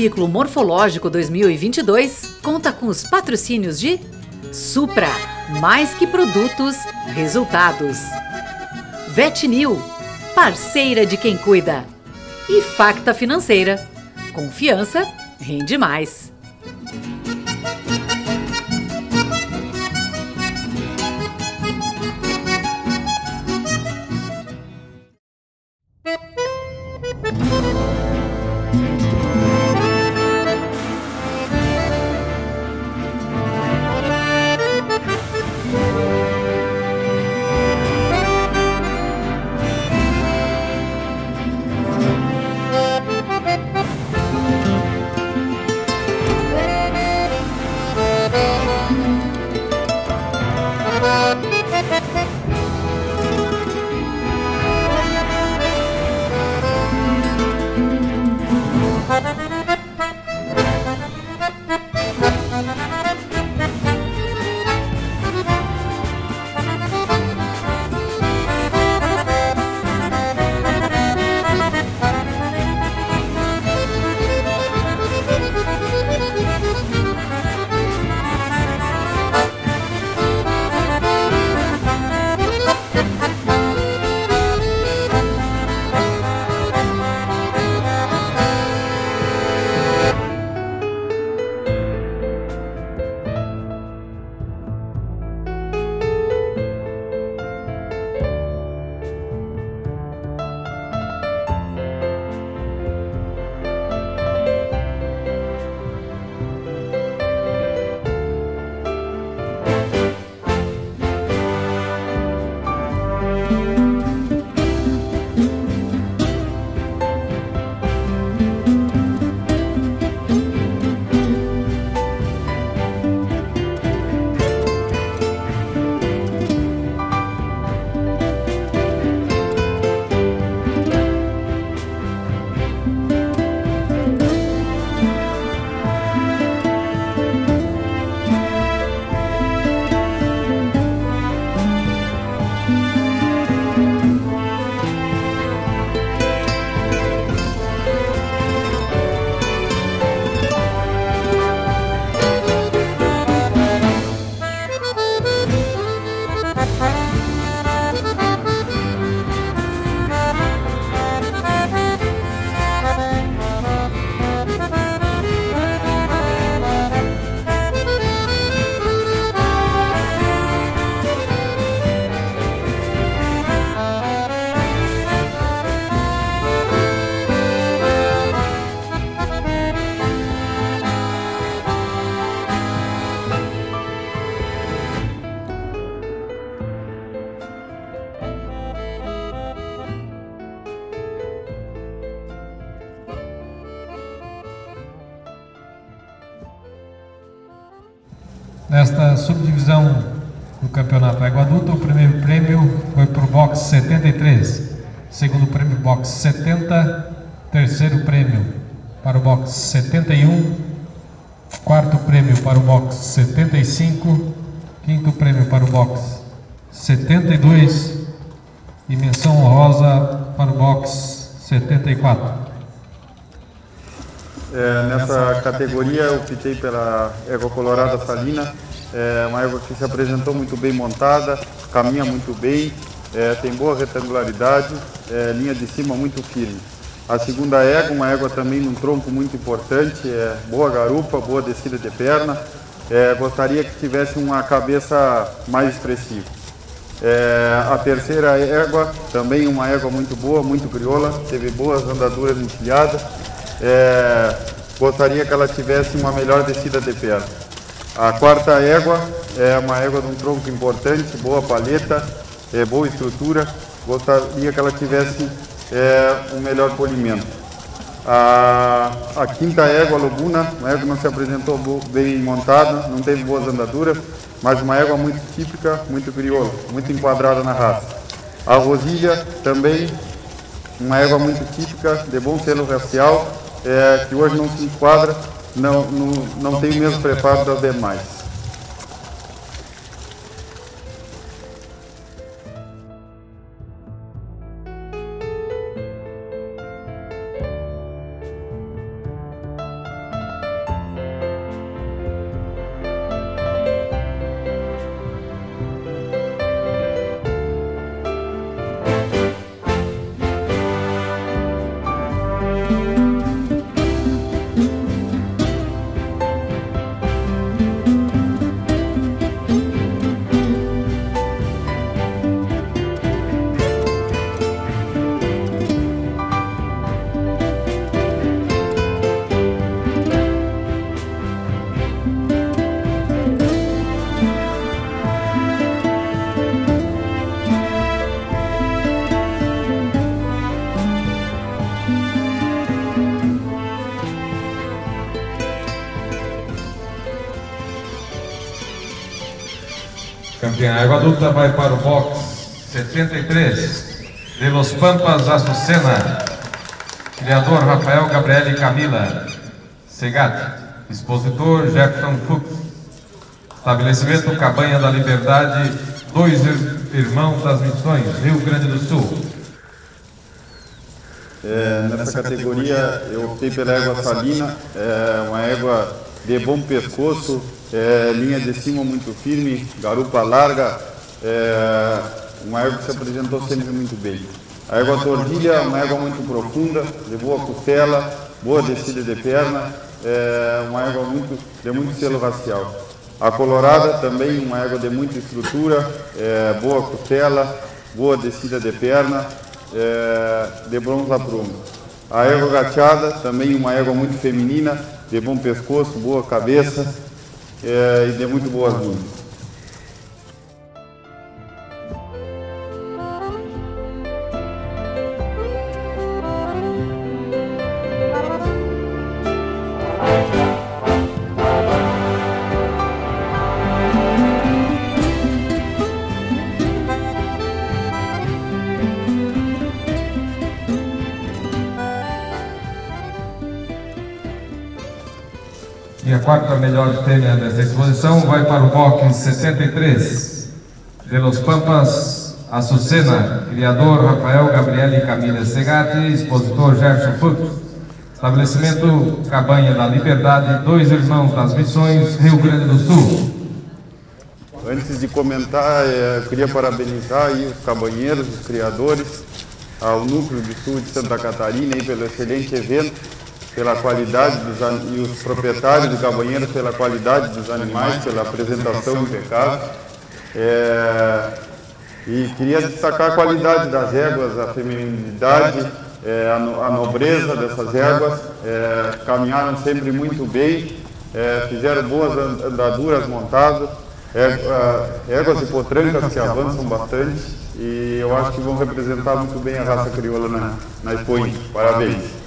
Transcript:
Ciclo Morfológico 2022 conta com os patrocínios de Supra, mais que produtos, resultados. Vetnil, parceira de quem cuida. E Facta Financeira, confiança rende mais. Nesta subdivisão do Campeonato. Égua Adulta, o primeiro prêmio foi para o box 73, segundo prêmio box 70, terceiro prêmio para o box 71, quarto prêmio para o box 75, quinto prêmio para o box 72 e menção honrosa para o box 74. É, nessa categoria eu optei pela Égua Colorada Salina, é uma égua que se apresentou muito bem montada, caminha muito bem, é, tem boa retangularidade, é, linha de cima muito firme. A segunda égua, uma égua também num tronco muito importante, é, boa garupa, boa descida de perna, é, gostaria que tivesse uma cabeça mais expressiva. É, a terceira égua, também uma égua muito boa, muito crioula, teve boas andaduras entilhadas, é, gostaria que ela tivesse uma melhor descida de perna. A quarta égua é uma égua de um tronco importante, boa palheta, é, boa estrutura, gostaria que ela tivesse é, um melhor polimento. A, a quinta égua, a Lobuna, uma égua que não se apresentou bem montada, não teve boas andaduras, mas uma égua muito típica, muito crioula, muito enquadrada na raça. A Rosilha também, uma égua muito típica, de bom selo racial, é, que hoje não se enquadra, não, não, não tem o mesmo preparo das demais. A égua adulta vai para o box 73. De Los Pampas, Açucena. Criador Rafael Gabriel e Camila. Segate. Expositor Jefferson Fuchs. Estabelecimento Cabanha da Liberdade, Dois Irmãos das Missões, Rio Grande do Sul. É, nessa categoria eu optei pela égua salina, é uma égua de bom pescoço, é, linha de cima muito firme, garupa larga, é, uma égua que se apresentou sempre muito bem. A égua tordilha uma égua muito profunda, de boa costela, boa descida de perna, é uma égua muito, de muito selo racial. A colorada também uma égua de muita estrutura, é, boa costela, boa descida de perna, é, de bronze a prumo. A égua gateada, também uma égua muito feminina, de bom pescoço, boa cabeça é, e de muito boas linhas. E a quarta melhor fêmea dessa exposição vai para o box 63. De Los Pampas, Açucena, criador Rafael Gabriel e Camila Segatti, expositor Gerson Fuchs. Estabelecimento Cabanha da Liberdade, Dois Irmãos das Missões, Rio Grande do Sul. Antes de comentar, eh, eu queria parabenizar os cabanheiros, os criadores, ao Núcleo de Sul de Santa Catarina pelo excelente evento pela qualidade dos e os proprietários do cabanheiro pela qualidade dos animais, pela apresentação impecável. É, e queria destacar a qualidade das éguas, a feminilidade, é, a, a, nobreza dessas éguas, é, caminharam sempre muito bem, é, fizeram boas andaduras montadas, é, éguas e potrancas que avançam bastante e eu acho que vão representar muito bem a raça crioula na, na Expo. Parabéns.